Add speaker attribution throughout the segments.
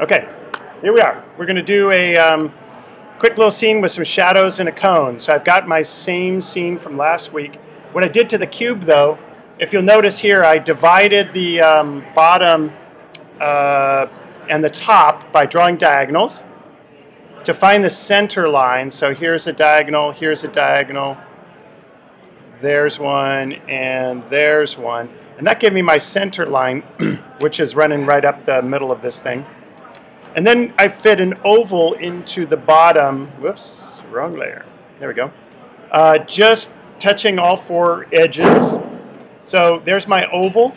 Speaker 1: Okay, here we are. We're going to do a um, quick little scene with some shadows and a cone. So I've got my same scene from last week. What I did to the cube, though, if you'll notice here, I divided the um, bottom uh, and the top by drawing diagonals to find the center line. So here's a diagonal, here's a diagonal, there's one, and there's one. And that gave me my center line, which is running right up the middle of this thing. And then I fit an oval into the bottom. Whoops, wrong layer. There we go. Uh, just touching all four edges. So there's my oval.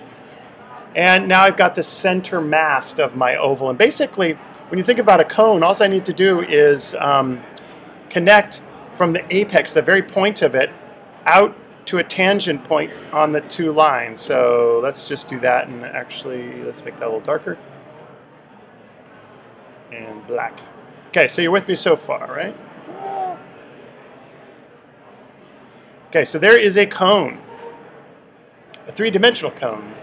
Speaker 1: And now I've got the center mast of my oval. And basically, when you think about a cone, all I need to do is um, connect from the apex, the very point of it, out to a tangent point on the two lines. So let's just do that and actually, let's make that a little darker and black. Okay, so you're with me so far, right? Okay, so there is a cone, a three-dimensional cone.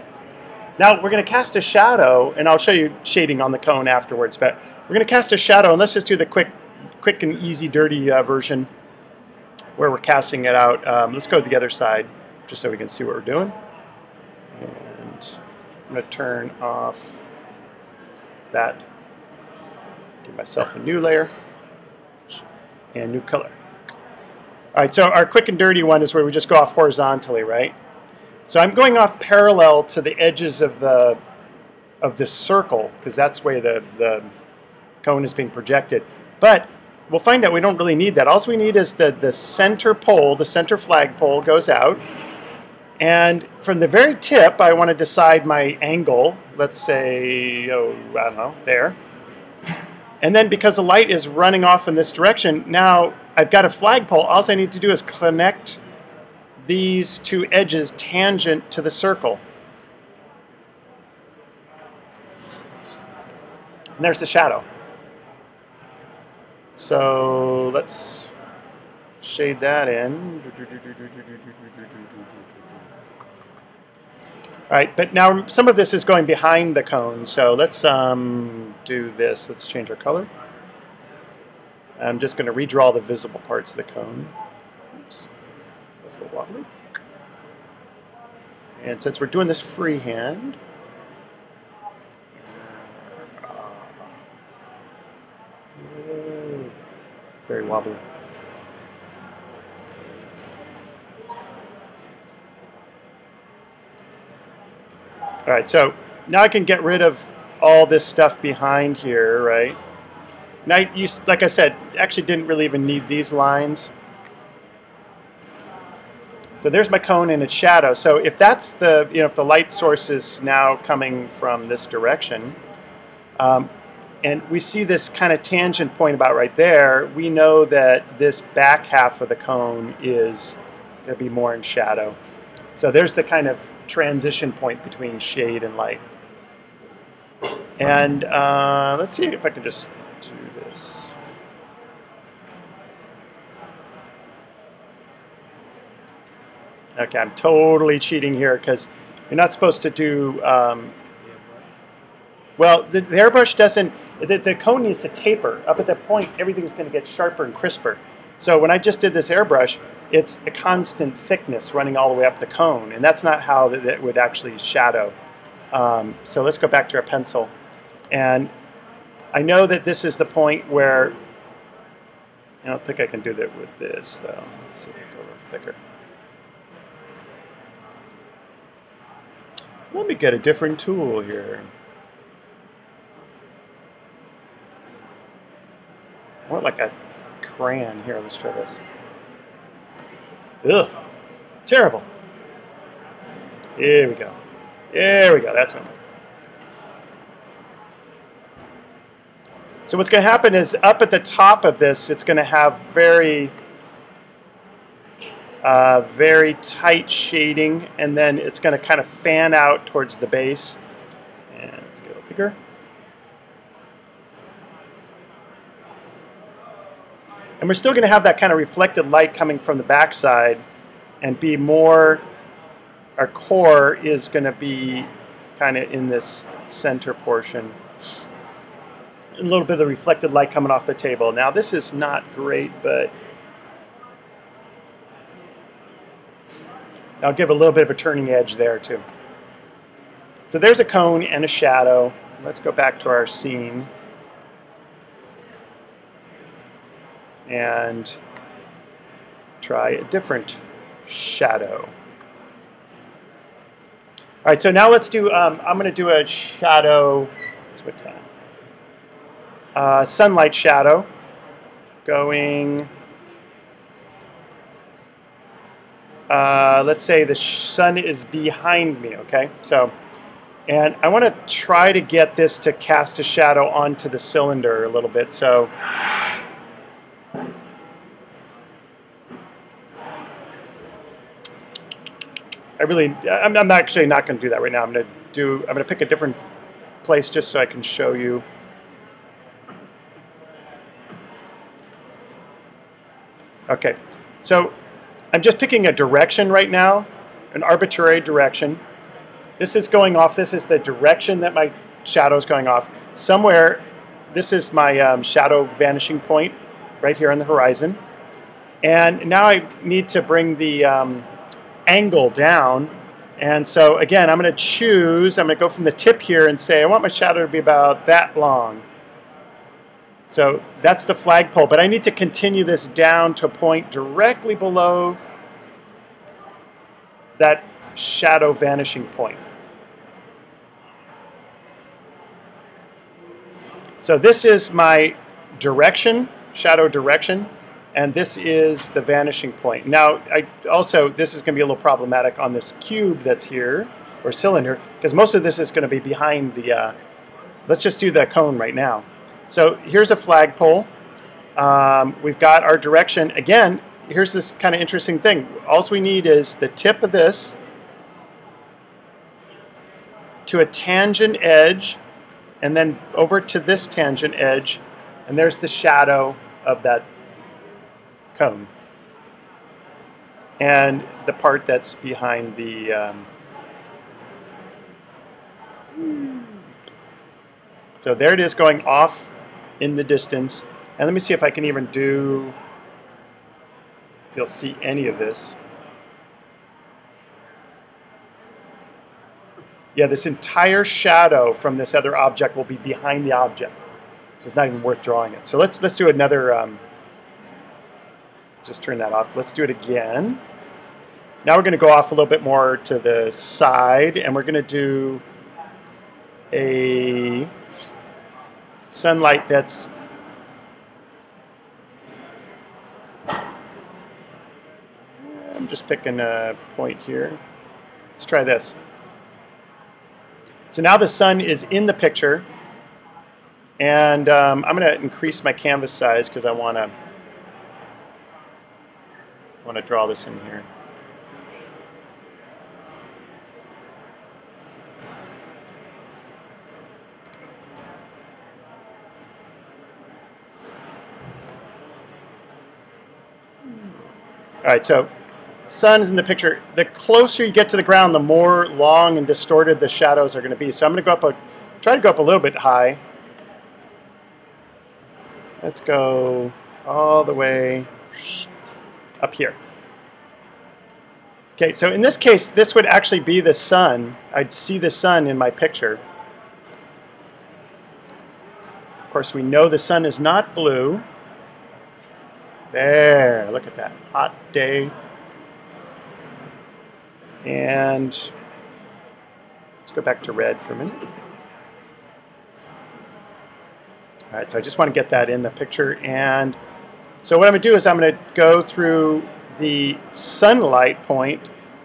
Speaker 1: Now we're going to cast a shadow, and I'll show you shading on the cone afterwards, but we're going to cast a shadow, and let's just do the quick, quick and easy, dirty uh, version where we're casting it out. Um, let's go to the other side, just so we can see what we're doing. And I'm going to turn off that Give myself a new layer and new color. All right, so our quick and dirty one is where we just go off horizontally, right? So I'm going off parallel to the edges of the of this circle because that's where the, the cone is being projected. But we'll find out we don't really need that. All we need is the, the center pole, the center flagpole goes out. And from the very tip, I want to decide my angle. Let's say, oh, I don't know, there. And then because the light is running off in this direction, now I've got a flagpole. All I need to do is connect these two edges tangent to the circle. And there's the shadow. So let's shade that in. All right, but now some of this is going behind the cone, so let's um, do this. Let's change our color. I'm just going to redraw the visible parts of the cone. Oops. That's a little wobbly. And since we're doing this freehand, very wobbly. All right, so now I can get rid of all this stuff behind here, right? Now, you, like I said, actually didn't really even need these lines. So there's my cone and its shadow. So if that's the, you know, if the light source is now coming from this direction, um, and we see this kind of tangent point about right there, we know that this back half of the cone is going to be more in shadow. So there's the kind of transition point between shade and light. And uh, let's see if I can just do this. Okay, I'm totally cheating here because you're not supposed to do, um, well, the, the, airbrush doesn't, the, the cone needs to taper. Up at that point, everything's going to get sharper and crisper. So when I just did this airbrush, it's a constant thickness running all the way up the cone, and that's not how it would actually shadow. Um, so let's go back to our pencil. And I know that this is the point where, I don't think I can do that with this though. Let's see if I go a little thicker. Let me get a different tool here. Want like a crayon. Here, let's try this. Ugh. Terrible. Here we go. There we go. That's one. So what's going to happen is up at the top of this, it's going to have very, uh, very tight shading, and then it's going to kind of fan out towards the base. And let's get a bigger. And we're still going to have that kind of reflected light coming from the backside and be more, our core is going to be kind of in this center portion. A little bit of reflected light coming off the table. Now this is not great, but I'll give a little bit of a turning edge there too. So there's a cone and a shadow. Let's go back to our scene. And try a different shadow. All right, so now let's do, um, I'm going to do a shadow, what time? Uh, sunlight shadow going, uh, let's say the sun is behind me, okay? So, and I want to try to get this to cast a shadow onto the cylinder a little bit. So I really, I'm, I'm actually not going to do that right now. I'm going to do, I'm going to pick a different place just so I can show you. Okay, so I'm just picking a direction right now, an arbitrary direction. This is going off, this is the direction that my shadow is going off. Somewhere, this is my um, shadow vanishing point right here on the horizon. And now I need to bring the, um, angle down. And so again, I'm going to choose, I'm going to go from the tip here and say I want my shadow to be about that long. So that's the flagpole, but I need to continue this down to a point directly below that shadow vanishing point. So this is my direction, shadow direction and this is the vanishing point. Now, I also, this is going to be a little problematic on this cube that's here, or cylinder, because most of this is going to be behind the, uh, let's just do the cone right now. So here's a flagpole. Um, we've got our direction. Again, here's this kind of interesting thing. All we need is the tip of this to a tangent edge, and then over to this tangent edge, and there's the shadow of that cone. And the part that's behind the um, so there it is going off in the distance. And let me see if I can even do, if you'll see any of this. Yeah, this entire shadow from this other object will be behind the object. So it's not even worth drawing it. So let's let's do another um, just turn that off. Let's do it again. Now we're going to go off a little bit more to the side, and we're going to do a sunlight that's I'm just picking a point here. Let's try this. So now the sun is in the picture, and um, I'm going to increase my canvas size because I want to want to draw this in here. All right, so sun is in the picture. The closer you get to the ground, the more long and distorted the shadows are going to be. So I'm going to go up a, try to go up a little bit high. Let's go all the way up here. Okay, so in this case, this would actually be the sun. I'd see the sun in my picture. Of course, we know the sun is not blue. There, look at that. Hot day. And let's go back to red for a minute. All right, so I just want to get that in the picture. And so what I'm going to do is I'm going to go through the sunlight point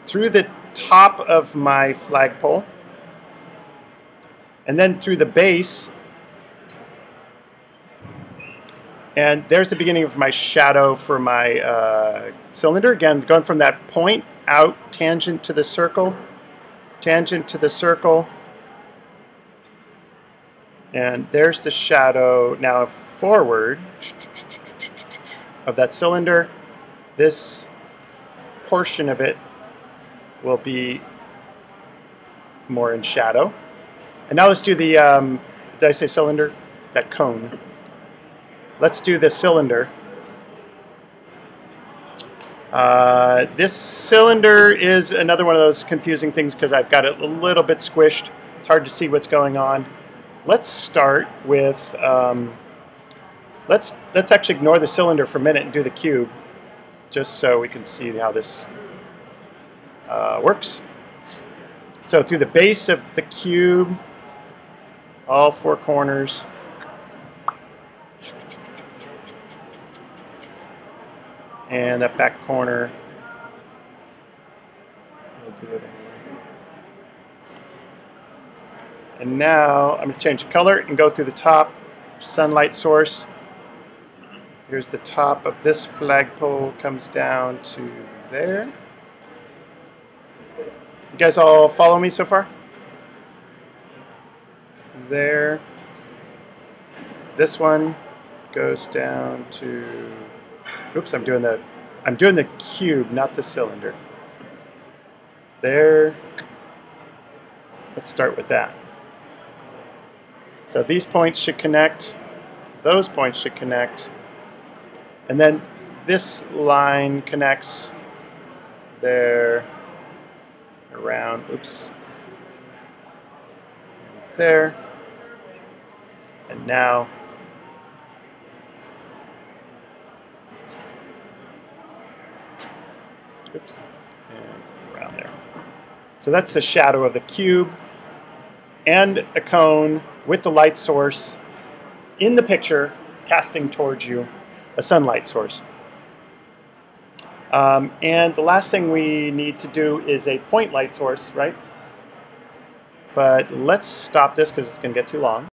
Speaker 1: through the top of my flagpole and then through the base. And there's the beginning of my shadow for my uh, cylinder. Again going from that point out tangent to the circle tangent to the circle. And there's the shadow. Now forward of that cylinder. This portion of it will be more in shadow. And now let's do the, um, did I say cylinder? That cone. Let's do the cylinder. Uh, this cylinder is another one of those confusing things because I've got it a little bit squished. It's hard to see what's going on. Let's start with, um, let's, let's actually ignore the cylinder for a minute and do the cube just so we can see how this uh, works. So through the base of the cube, all four corners, and that back corner. And now I'm going to change the color and go through the top sunlight source. Here's the top of this flagpole comes down to there. You guys all follow me so far? There. This one goes down to Oops, I'm doing the I'm doing the cube, not the cylinder. There. Let's start with that. So these points should connect. Those points should connect. And then this line connects there, around, oops, there. And now Oops. And around there. So that's the shadow of the cube and a cone with the light source in the picture casting towards you, a sunlight source. Um, and the last thing we need to do is a point light source, right? But let's stop this because it's going to get too long.